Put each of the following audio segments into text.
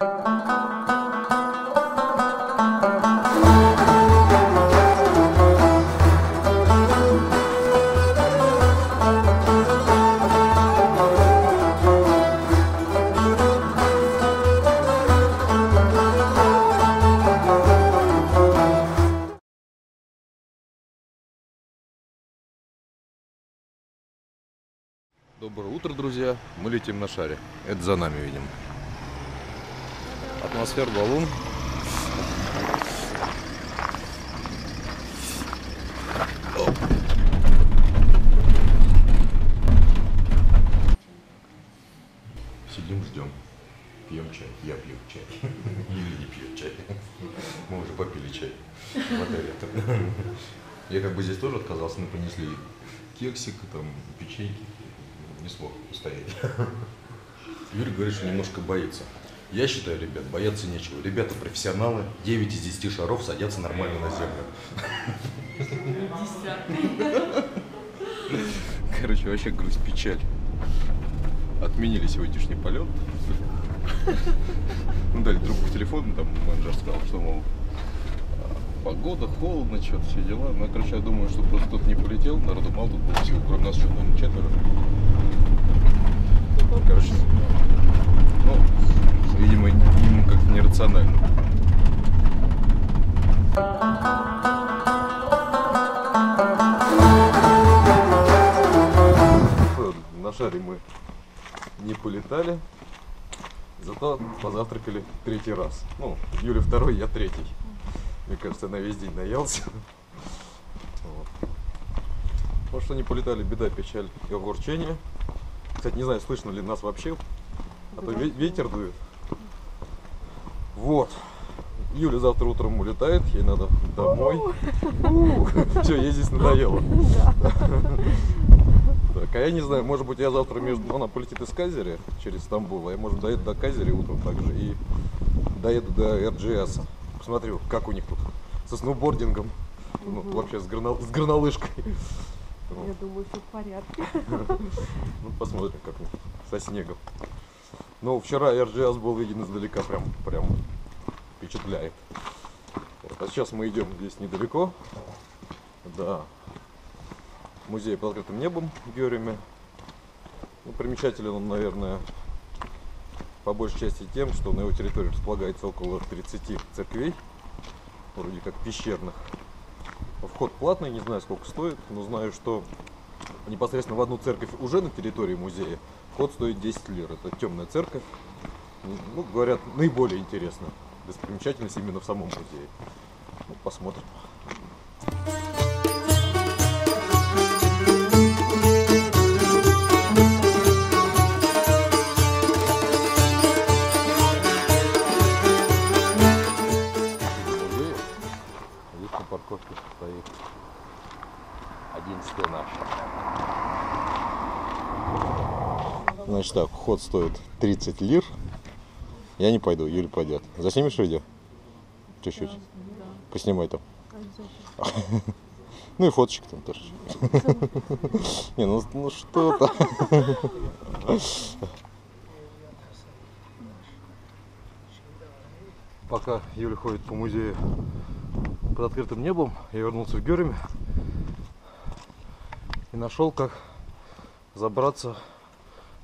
Доброе утро, друзья. Мы летим на шаре. Это за нами, видим. Атмосфер баллон. Сидим, ждем. Пьем чай. Я пью чай. Или не пьет чай. Мы уже попили чай. Я как бы здесь тоже отказался, но принесли кексик, там, печеньки. Не смог устоять. Юрий говорит, что немножко боится. Я считаю, ребят, бояться нечего. Ребята профессионалы, 9 из 10 шаров садятся нормально на землю. Короче, вообще грусть, печаль. Отменили сегодняшний полет. Ну, дали трубку телефона, там менеджер сказал, что, мол, а, погода, холодно, что-то, все дела. Ну, короче, я думаю, что просто кто-то не полетел, народу мало тут было всего, кроме нас что-то, наверное, четверо. Короче, ну, видимо, ему как-то нерационально. На шаре мы не полетали, зато позавтракали третий раз. Ну, Юля второй, я третий. Мне кажется, на весь день наелся. Вот. Что не полетали, беда, печаль и огорчение. Кстати, не знаю, слышно ли нас вообще, а то ве- ветер дует. Вот. Юля завтра утром улетает, ей надо домой. Все, ей здесь надоело. Так, а я не знаю, может быть я завтра между... Она полетит из Казери через Стамбул, а я может доеду до Казери утром также и доеду до РДС. Посмотрю, как у них тут со сноубордингом. Ну, вообще с, горно- с горнолыжкой. Я думаю, все в порядке. Ну, посмотрим, как со снегом. Ну, вчера РДС был виден издалека, прям, прям впечатляет. Вот, а сейчас мы идем здесь недалеко. Да. Музей под открытым небом в Гереме. Ну, примечателен он, наверное, по большей части тем, что на его территории располагается около 30 церквей, вроде как пещерных. Вход платный, не знаю сколько стоит, но знаю, что непосредственно в одну церковь уже на территории музея вход стоит 10 лир. Это темная церковь. Ну, говорят, наиболее интересная достопримечательность именно в самом музее. Ну, посмотрим. парковке стоит 11 наш. Значит так, вход стоит 30 лир. Я не пойду, Юля пойдет. Заснимешь видео? Чуть-чуть. Поснимай там. Ну и фоточек там тоже. Не, ну, ну что-то. Пока Юля ходит по музею под открытым небом, я вернулся в Гереме и нашел, как забраться,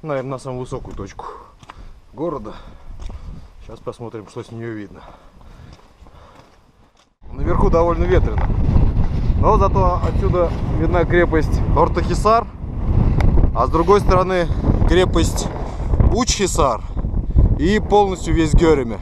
наверное, на самую высокую точку города. Сейчас посмотрим, что с нее видно. Наверху довольно ветрено. Но зато отсюда видна крепость Ортохисар, а с другой стороны крепость Учхисар и полностью весь Гереме.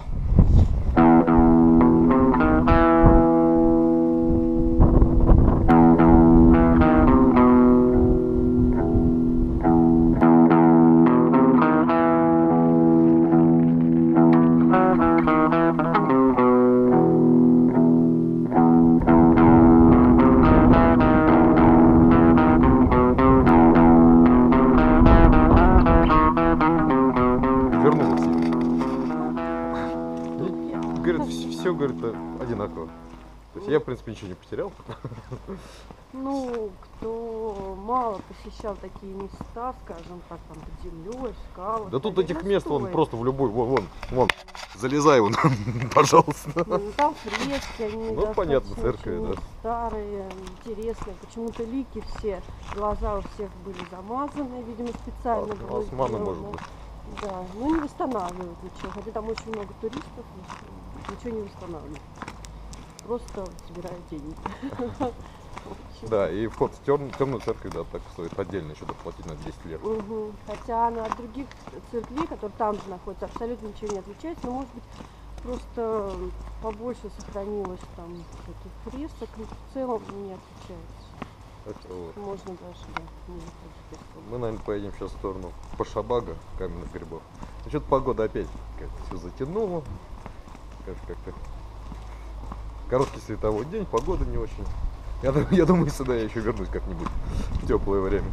Говорит, одинаково. То есть я, в принципе, ничего не потерял. Ну, кто мало посещал такие места, скажем так, там под землей, скалы. Да тут этих мест, вон стоит. просто в любой, вон, вон, вон, залезай вон, пожалуйста. Ну, там фрески, они Ну, понятно, церковь, да. старые, интересные. Почему-то лики все, глаза у всех были замазаны, видимо, специально было Османы, сделано. может быть. Да, ну не восстанавливают ничего, хотя там очень много туристов, ничего не восстанавливают. Просто собирают деньги. Да, и вход в темную церковь, да, так стоит отдельно еще доплатить на 200 лет. Мгм. Хотя она от других церквей, которые там же находятся, абсолютно ничего не отличается, но может быть просто побольше сохранилось там этих фресок, но в целом не отличается. Это вот. Можно даже, да. Мы, наверное, поедем сейчас в сторону Пашабага, каменных грибов. Что-то погода опять как-то все затянула. Как- Как-то короткий световой день, погода не очень. Я, я думаю, сюда я еще вернусь как-нибудь в теплое время.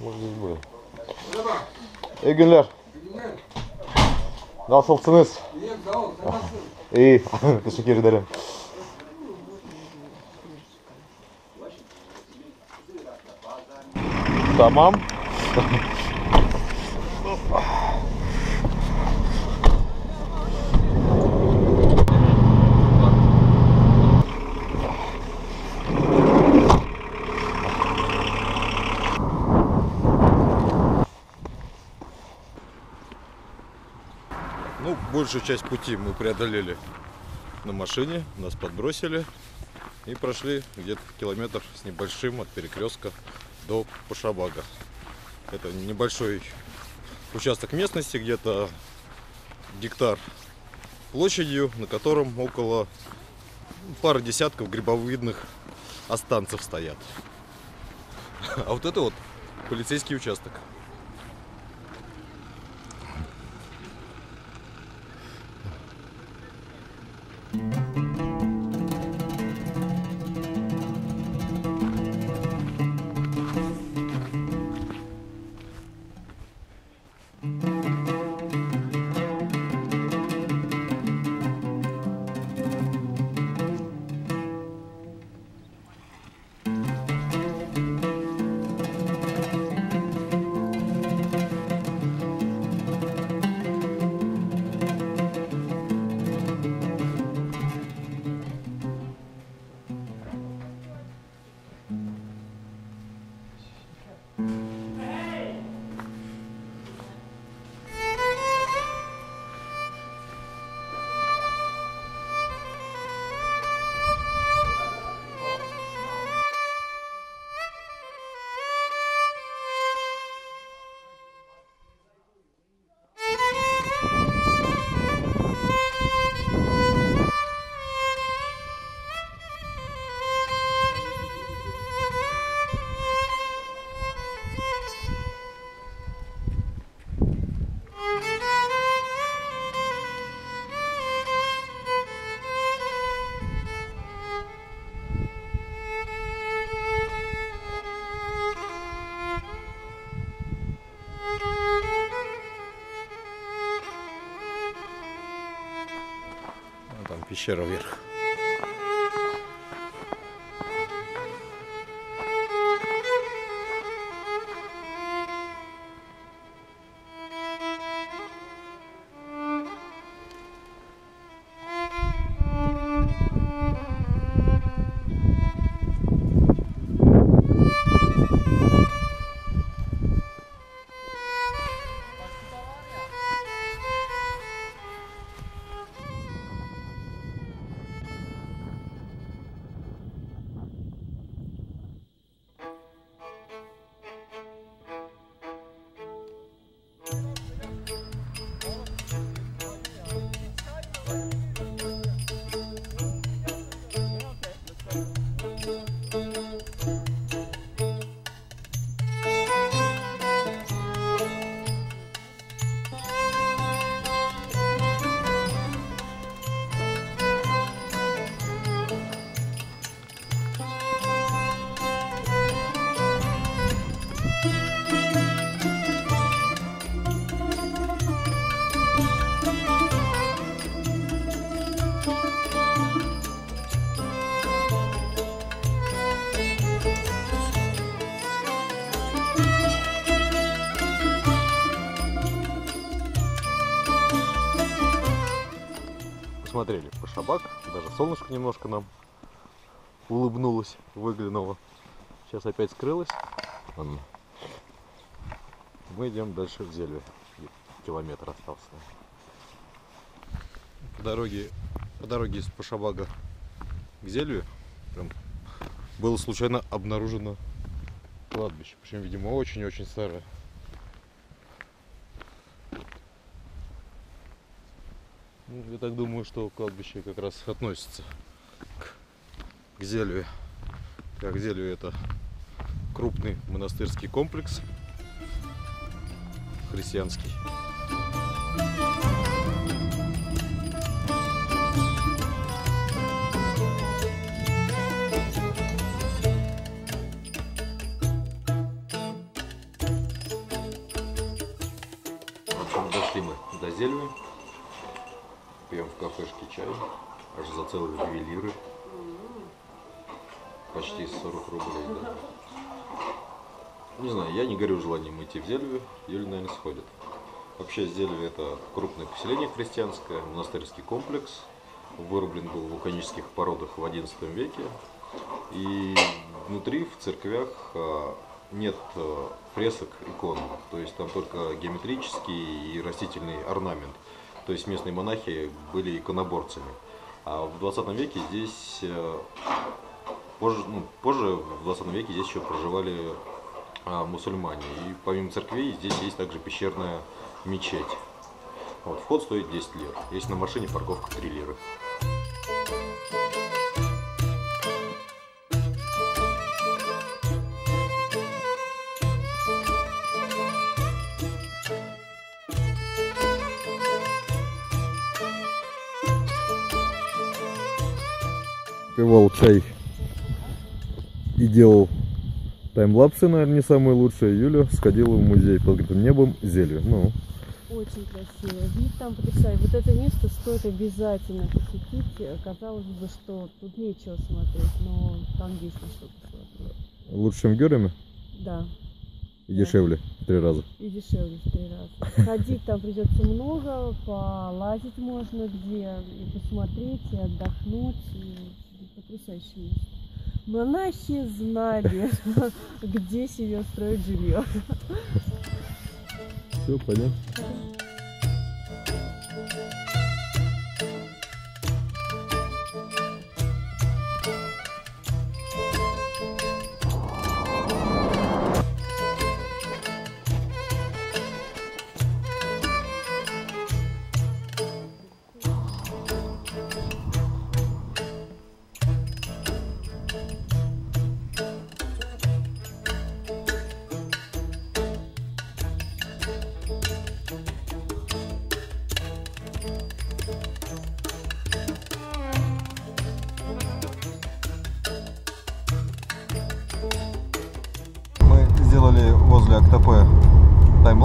Может здесь будет. İyi günler. Nasılsınız? İyi. Teşekkür ederim. Tamam. Ну, большую часть пути мы преодолели на машине, нас подбросили и прошли где-то километр с небольшим от перекрестка до Пашабага. Это небольшой участок местности, где-то гектар площадью, на котором около пары десятков грибовидных останцев стоят. А вот это вот полицейский участок. А Там пещера шабак. Даже солнышко немножко нам улыбнулось, выглянуло. Сейчас опять скрылось. Мы идем дальше в Зельве. Километр остался. По дороге, по дороге из Пашабага к Зельве прям было случайно обнаружено кладбище. Причем, видимо, очень-очень старое. Ну, я так думаю, что кладбище как раз относится к, к Зельве. Как Зельве это крупный монастырский комплекс христианский. Чай. Аж за целых две лиры. Почти 40 рублей, да. Не знаю, я не горю желанием идти в Зельвию. Юля, наверное, сходит. Вообще, Зельвия это крупное поселение христианское, монастырский комплекс. Вырублен был в вулканических породах в XI веке. И внутри, в церквях, а, нет а, фресок, икон. То есть там только геометрический и растительный орнамент. То есть местные монахи были иконоборцами. А в 20 веке здесь, э, позже, ну, позже в 20 веке здесь еще проживали а, мусульмане. И помимо церквей здесь есть также пещерная мечеть. Вот, вход стоит 10 лир. Если на машине парковка 3 лиры. Пивал чай и делал таймлапсы, наверное, не самые лучшие. Юля сходила в музей под открытым небом зелью. Ну, Очень красиво. Вид там потрясающий. Вот это место стоит обязательно посетить. Казалось бы, что тут нечего смотреть, но там есть на что посмотреть. лучше, чем в Гереме Да, и Да. дешевле в три раза. и дешевле в три раза. Ходить там придется много, полазить можно где, и посмотреть, и отдохнуть. И потрясающее место. Монахи знали, где себе строить жилье. Все, пойдем.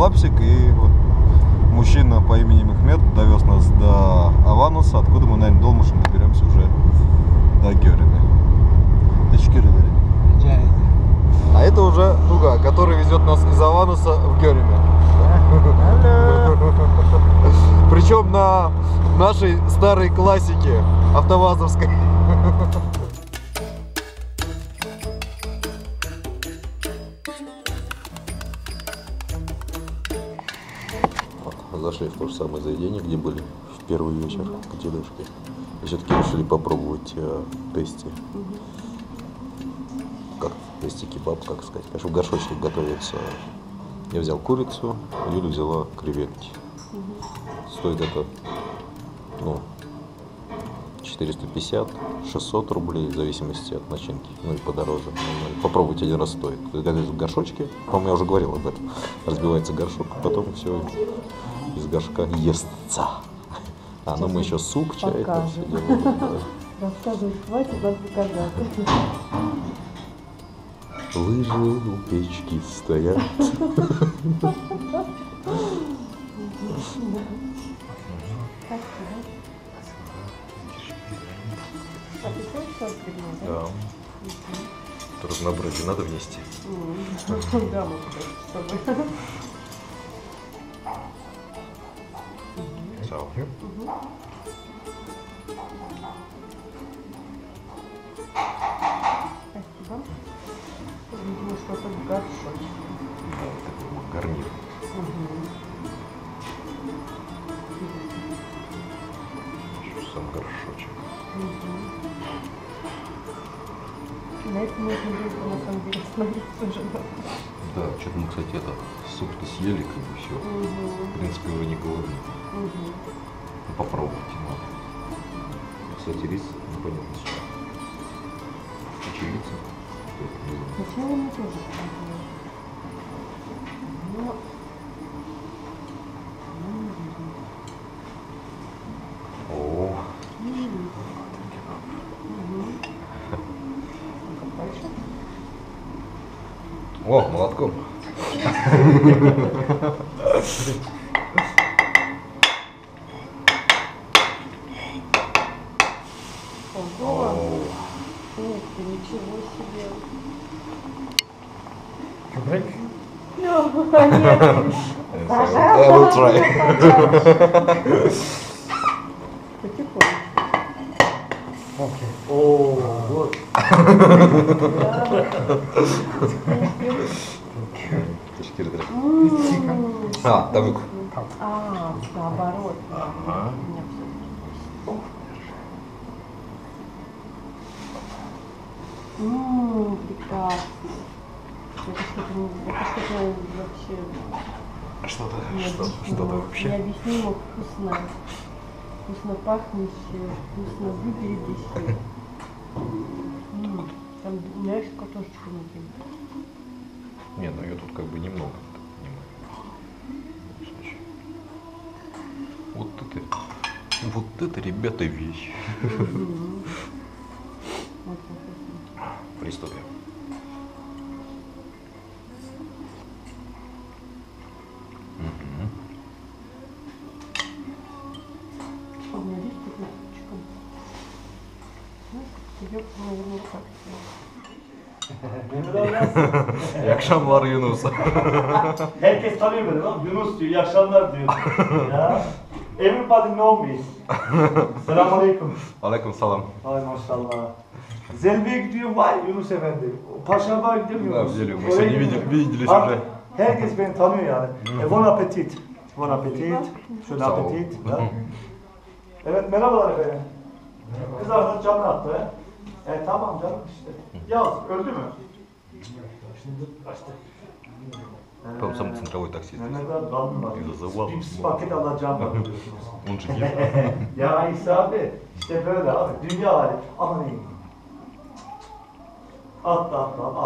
Таймлапсик, и вот мужчина по имени Мехмед довез нас до Авануса, откуда мы, наверное, долмышем доберемся уже до Герины. Тычки рыдали. А это уже Туга, который везет нас из Авануса в Гериме. Причем на нашей старой классике автовазовской. Зашли в то же самое заведение, где были в первый вечер к дедушке. И все-таки решили попробовать э, тести. Как тести кебаб, как сказать. Конечно, в горшочке готовится. Я взял курицу, Юля взяла креветки. Стоит это, ну, 450, 600 рублей, в зависимости от начинки. Ну и подороже. Ну, попробовать один раз стоит. Готовится в горшочке. По-моему, я уже говорил об этом. Разбивается горшок, потом все горшка естся. А, ну мы еще суп, чай, это все делаем. Рассказывать хватит, надо показать. Лыжи у печки стоят. Да. Разнообразие надо внести. Да, мы с тобой. Сау. Спасибо. Видимо, что-то в горшочке. Гарнир. Еще сам горшочек. На это можно было бы, на самом деле остановиться уже. да. Да, что-то мы, кстати, это суп-то съели, как бы все. В принципе, вы не голодны. Ну, попробуйте, надо. Кстати, рис непонятно с чем. Чечевица? Сначала мы тоже пробовали. Ого! О, Ух ты, ничего себе! Break. Ну, нет. I will try. Потихоньку. Okay. Oh, good. Четыре трека. М. А, тавук. А, наоборот. Ага. У меня всё здесь. Ммм, прекрасно. Это что-то, это что-то вообще Что-то, необъяснимо, что-то вообще. необъяснимо вкусное. Вкусно пахнущее, вкусно выглядящее. Там, знаешь, картошечку надо. Не, ну ее тут как бы немного. Вот это, вот это, ребята, вещь. Pristupim. İyi akşamlar Yunus. Herkes tanıyor beni lan. Yunus diyor, iyi akşamlar diyor. ya. Everybody know me. Selamünaleyküm. Aleyküm selam. Ay maşallah. Zelvi'ye gidiyor, vay Yunus efendi. Paşa'ya gidiyor Да, Yunus. взяли, мы Oraya сегодня gidiyor. видели- виделись Abi, уже. Herkes beni tanıyor yani. E, bon appetit. Bon appetit. Şöyle Sağ ol. appetit. ha. Evet merhabalar efendim. Kız arkadaş canlı attı he. E tamam canım işte. Yaz öldü mü? Şimdi kaçtı. Там самый центровой таксист. Ne kadar dalım var. Bizi zavallı. Cips paket alacağım var diyorsunuz. Он же есть. ya İsa abi işte böyle abi. Dünya hali. Aman iyi.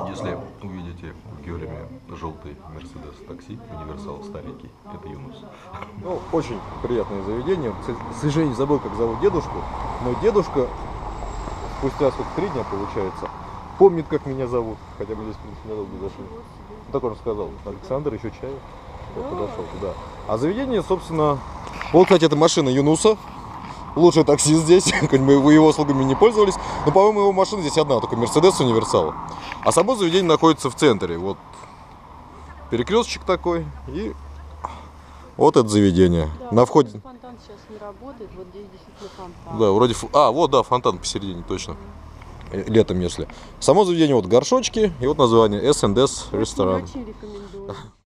Если увидите в Геореме желтый Мерседес такси, универсал старенький, это Юнус. Ну, очень приятное заведение. К сожалению, забыл, как зовут дедушку, но дедушка спустя сколько, три дня получается, помнит, как меня зовут, хотя мы здесь, в принципе, недолго зашли. Ну, Так он сказал, Александр, еще чаю. Я подошел туда. А заведение, собственно, вот, кстати, это машина Юнуса. Лучший такси здесь, мы его- услугами не пользовались. Но, по-моему, его машина здесь одна, только Мерседес Универсал. А само заведение находится в центре. Вот перекресточек такой и вот это заведение. Да, На входе. Фонтан сейчас не работает, вот здесь действительно фонтан. Да, вроде... А, вот, да, фонтан посередине, точно. Э, Летом, если. Само заведение, вот горшочки, и вот название S&S ресторан. Очень рекомендую.